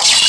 Yeah.